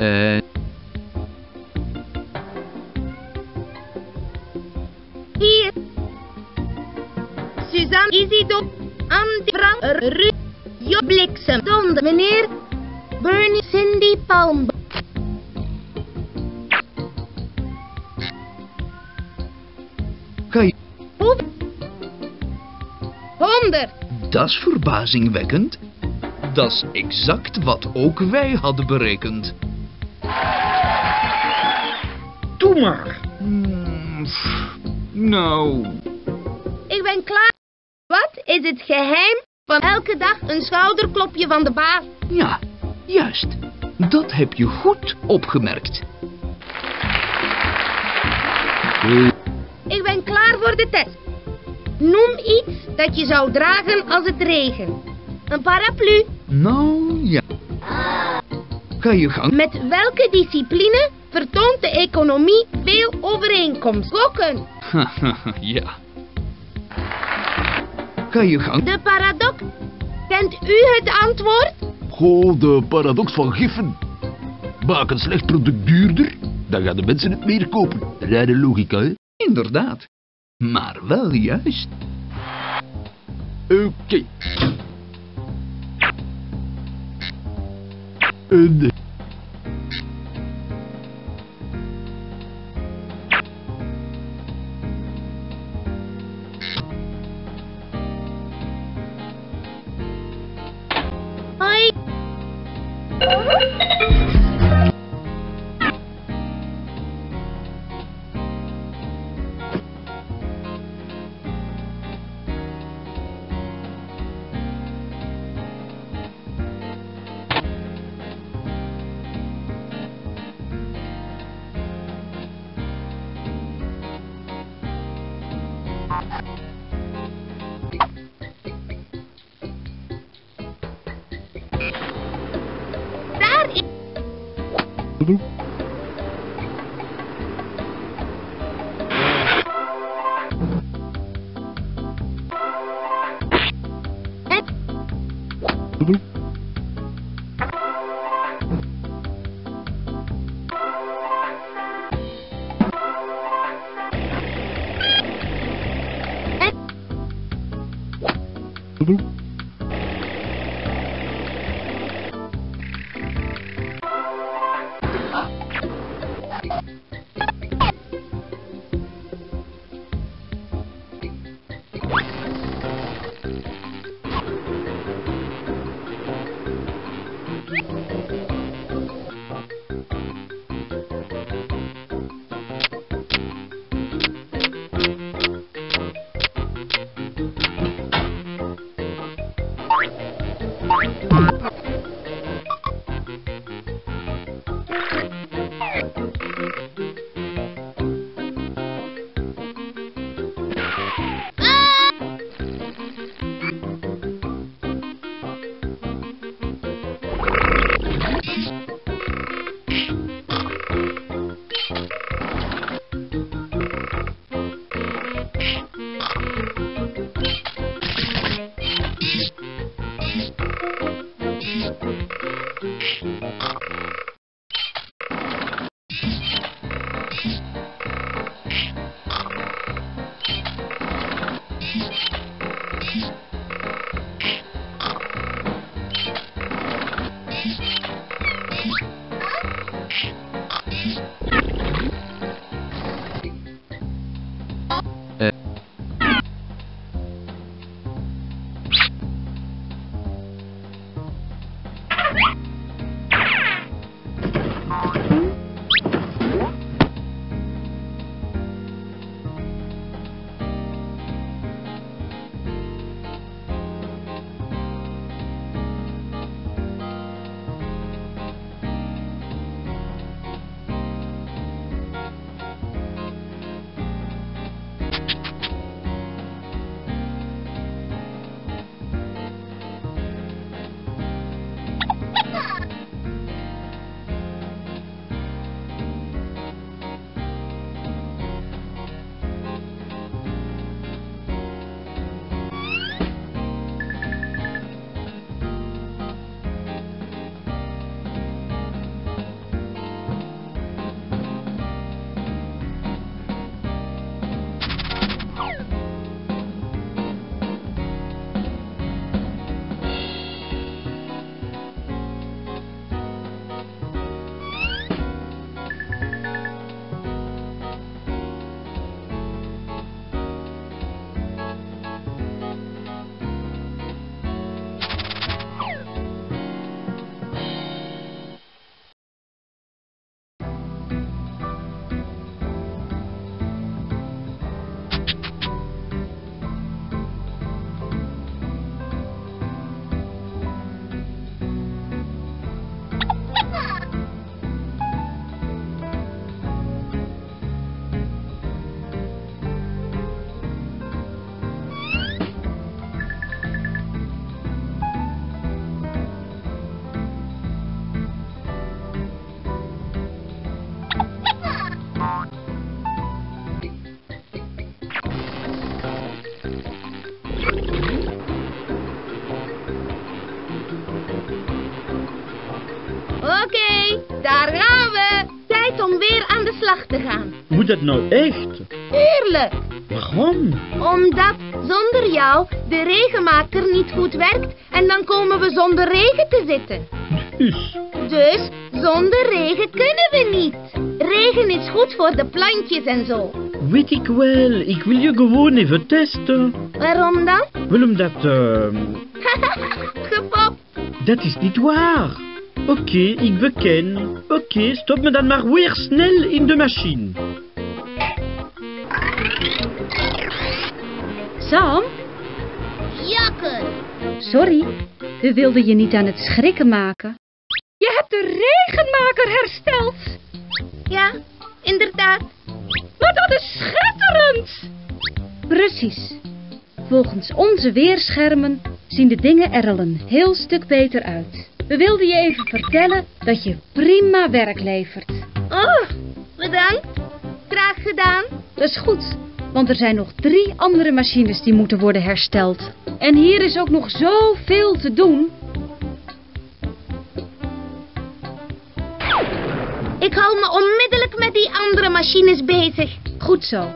Eh, Hier. Suzanne, Isidor, Andy, Frank, Ruud, Jo, Donder, meneer, Bernie, Cindy, Palm. Je... Hoe? Honderd. Dat is verbazingwekkend. Dat is exact wat ook wij hadden berekend. Doe maar. Hmm, nou, Ik ben klaar. Wat is het geheim van elke dag een schouderklopje van de baas? ja, juist. Dat heb je goed opgemerkt. De test. Noem iets dat je zou dragen als het regent. Een paraplu. nou, ja. Ga je gang. Met welke discipline vertoont de economie veel overeenkomst? Gokken. ja. Ga je gang. De paradox. Kent u het antwoord? Goh, de paradox van Giffen. Maak een slecht product duurder, dan gaan de mensen het meer kopen. Rare logica, hè? Inderdaad. Maar wel juist. Oké. En... Hoi. Slag te gaan. Moet dat nou echt? Tuurlijk, Waarom? omdat zonder jou de regenmaker niet goed werkt en dan komen we zonder regen te zitten. Dus, Dus zonder regen kunnen we niet. Regen is goed voor de plantjes en zo. weet ik wel. Ik wil je gewoon even testen. Waarom dan? Wel omdat, ehm, Gefopt. dat is niet waar. Oké, ik beken. Oké, stop me dan maar weer snel in de machine. Sam, Jakker. sorry, we wilden je niet aan het schrikken maken. Je hebt de regenmaker hersteld. Ja, inderdaad. Maar dat is schitterend! Precies. Volgens onze weerschermen zien de dingen er al een heel stuk beter uit. We wilden je even vertellen dat je prima werk levert. Oh, bedankt. Graag gedaan. Dat is goed, want er zijn nog drie andere machines die moeten worden hersteld. En hier is ook nog zoveel te doen. Ik hou me onmiddellijk met die andere machines bezig. Goed zo.